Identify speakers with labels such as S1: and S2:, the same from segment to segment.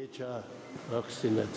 S1: ეჩა ვახსინეთ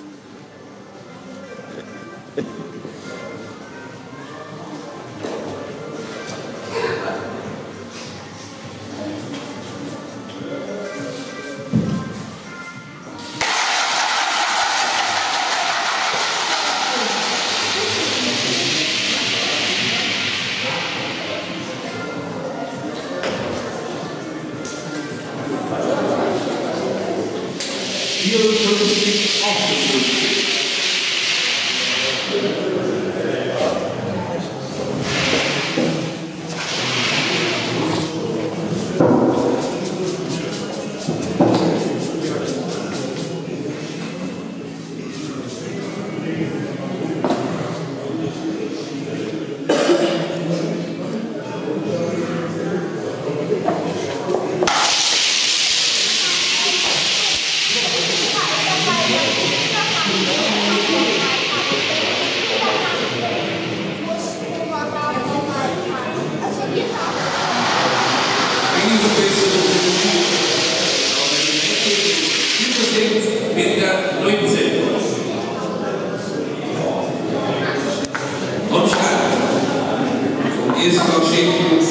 S1: Jest to siedmiu,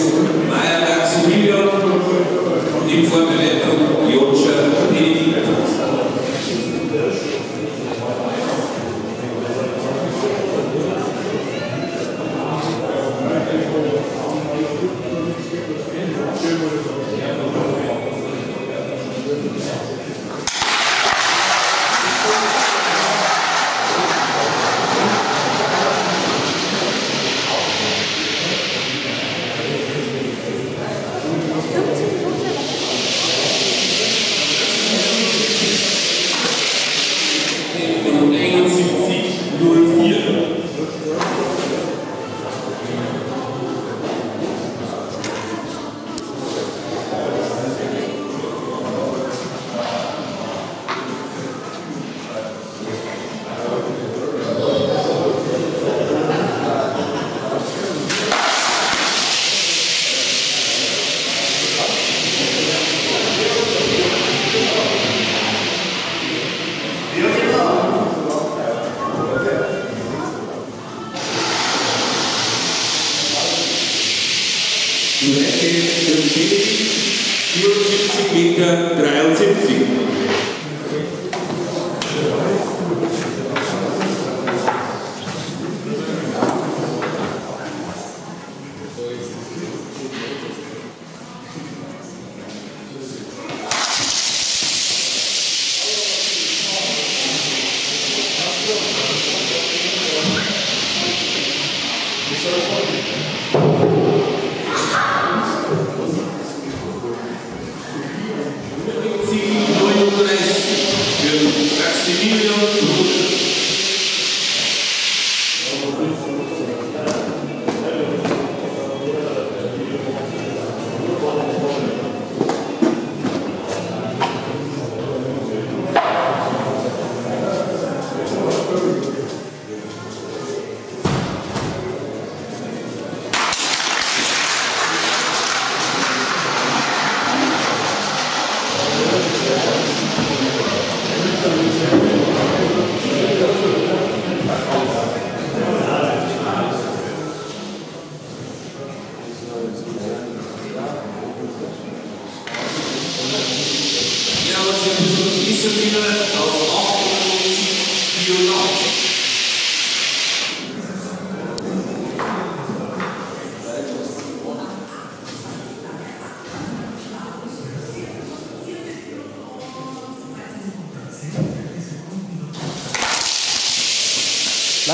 S1: ma jak Sybilo, nim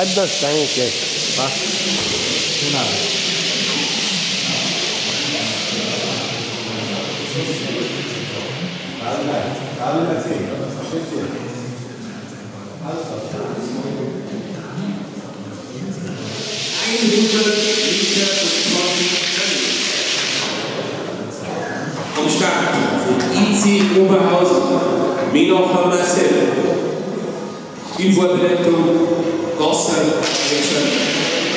S2: Bleib da stehen, okay. Passt. Genau.
S1: Am Start IC Oberhausen, Minocher Marcel. In Vorbereitung gospel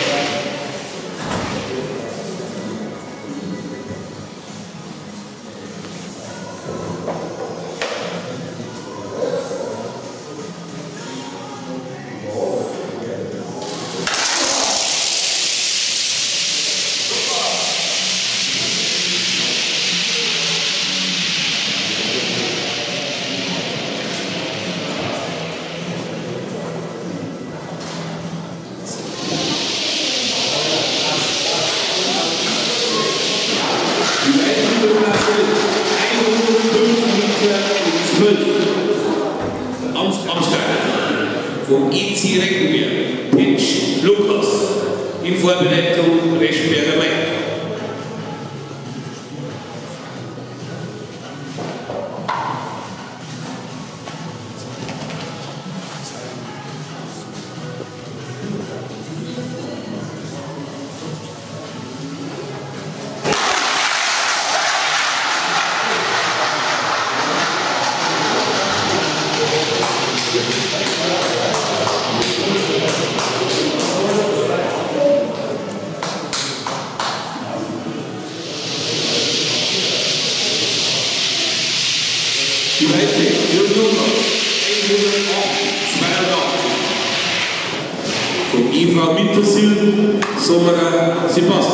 S1: sombra se passa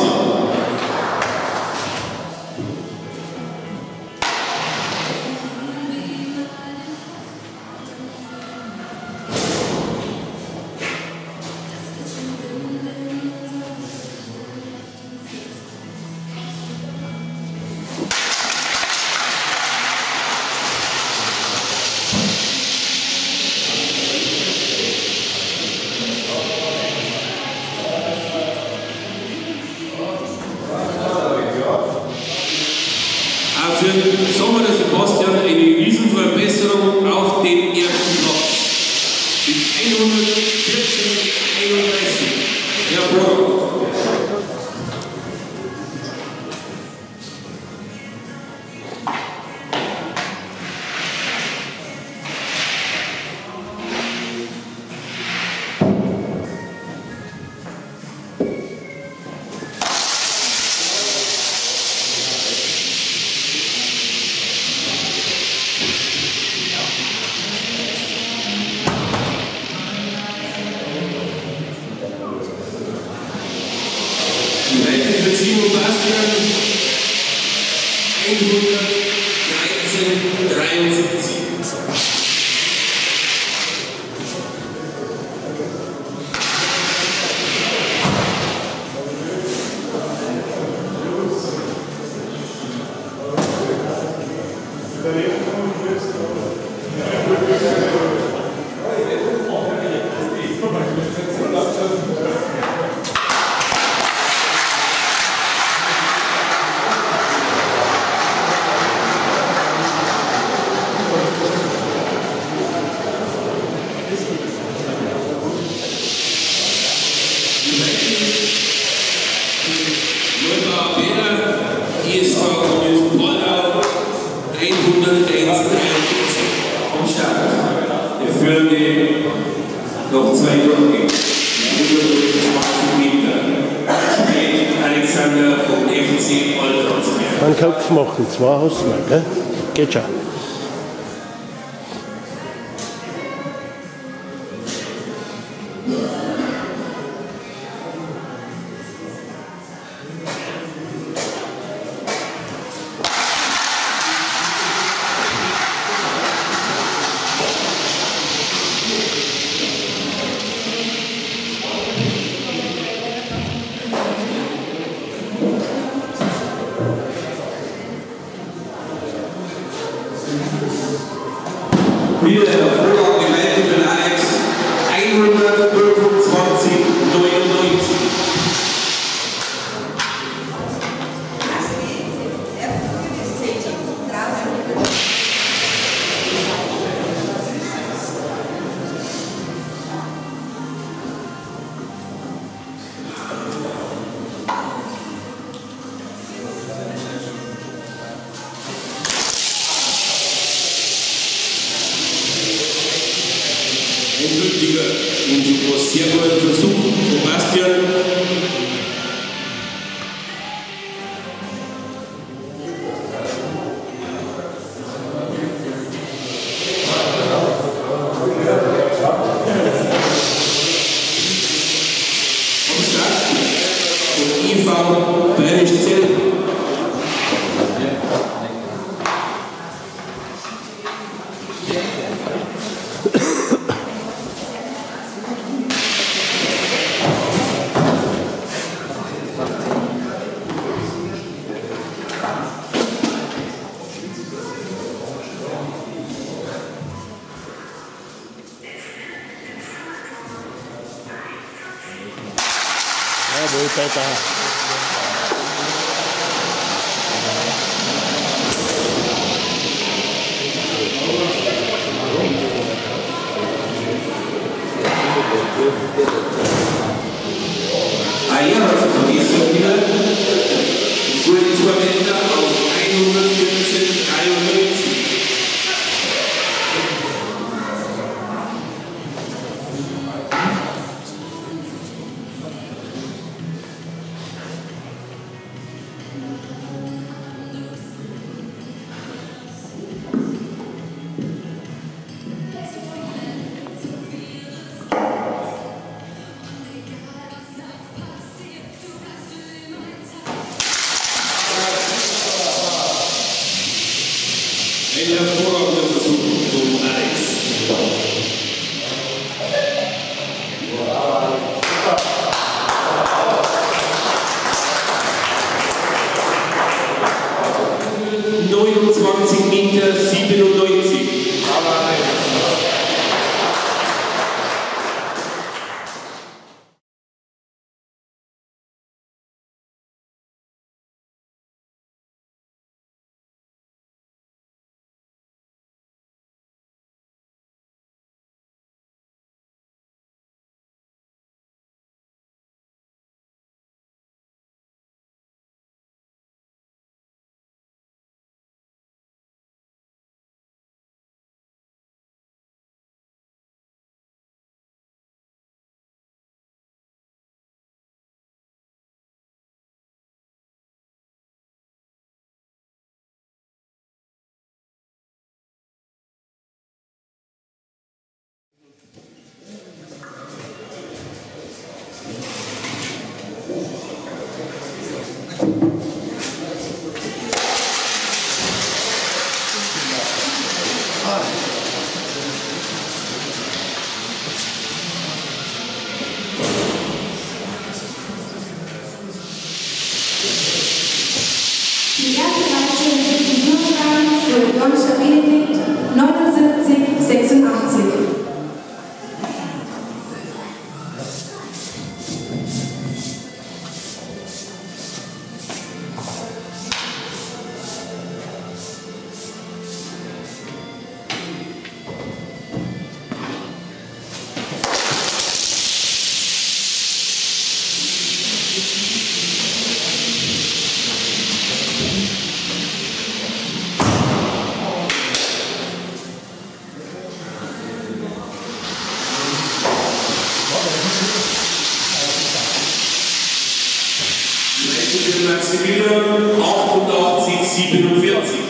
S1: zwei
S2: Einen Kopf machen, zwei hast gell? Geht schon.
S1: Endgültige und passiert nur o Sebastian É bom,
S2: tá, tá.
S1: Aí a nossa
S3: comissão,
S1: que Zivile, auch unter 47.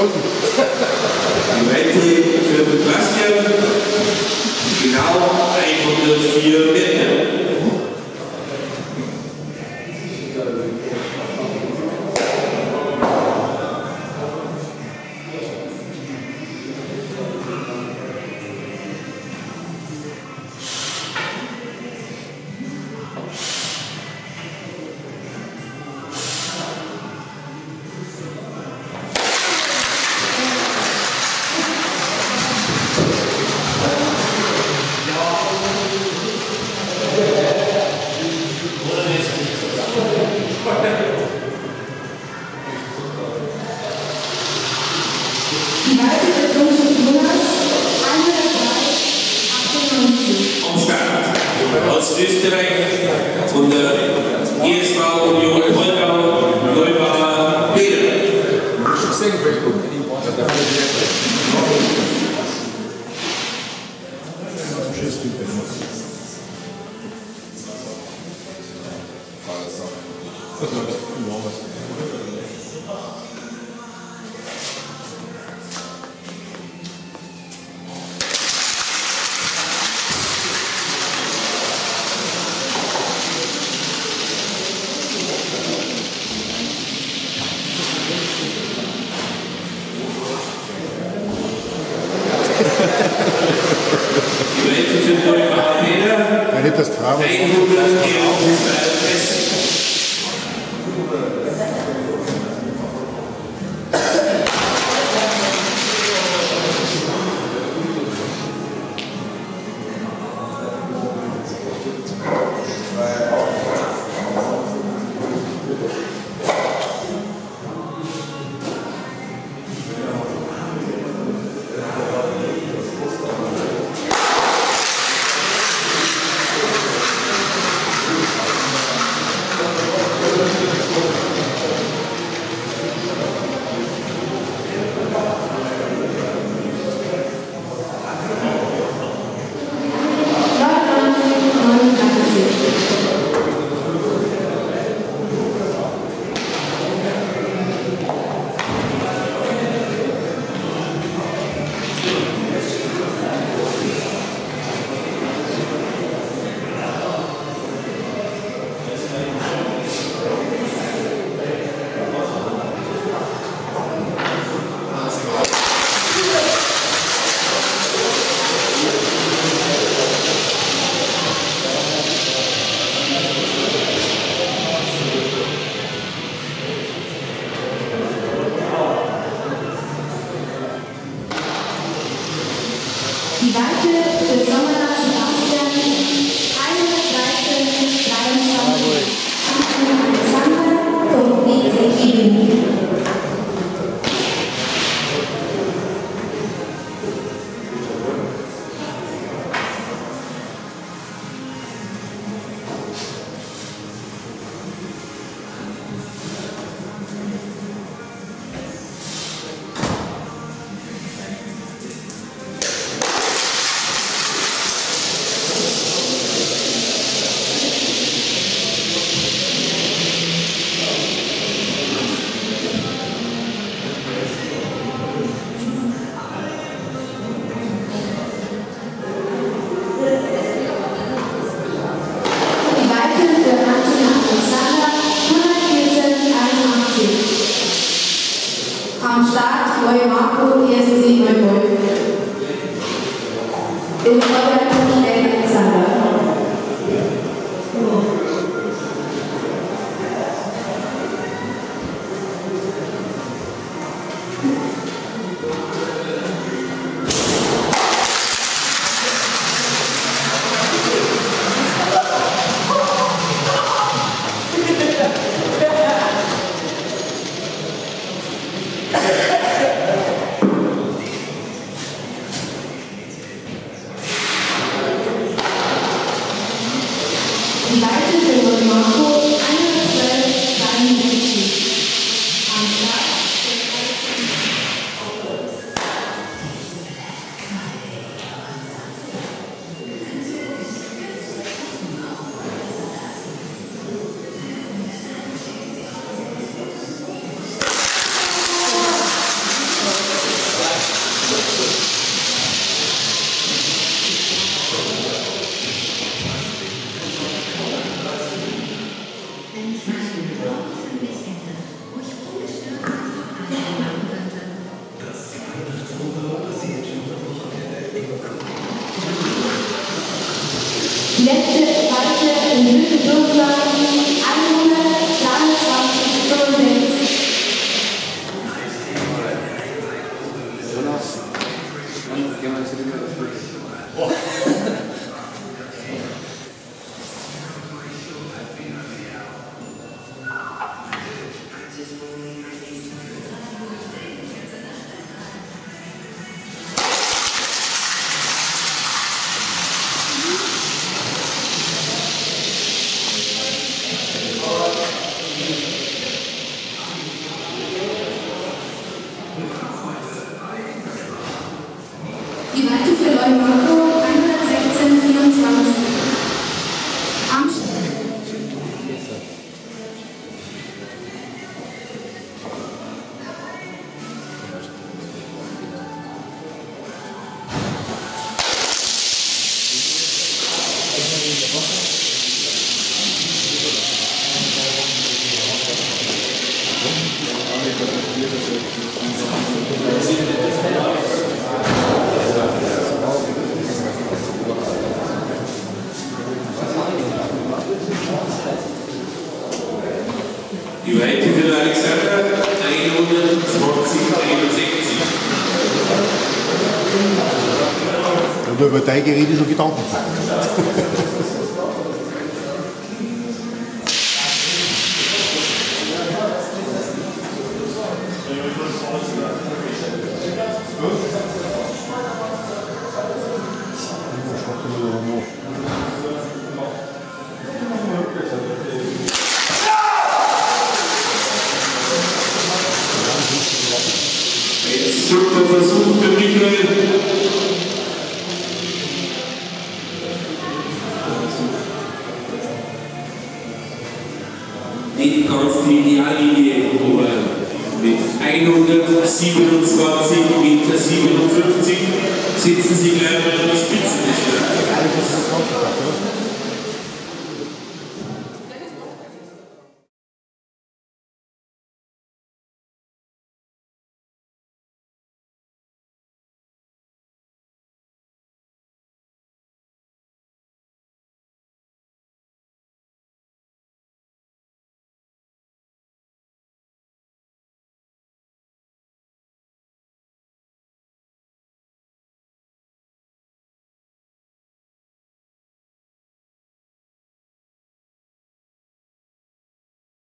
S3: Die
S1: Die Weite für
S3: Alexander
S1: 120, 61.
S2: Und über dein Gerede schon Gedanken.
S1: die aber mit 127 Meter 57 sitzen sie gleich an der Spitze des Schlags.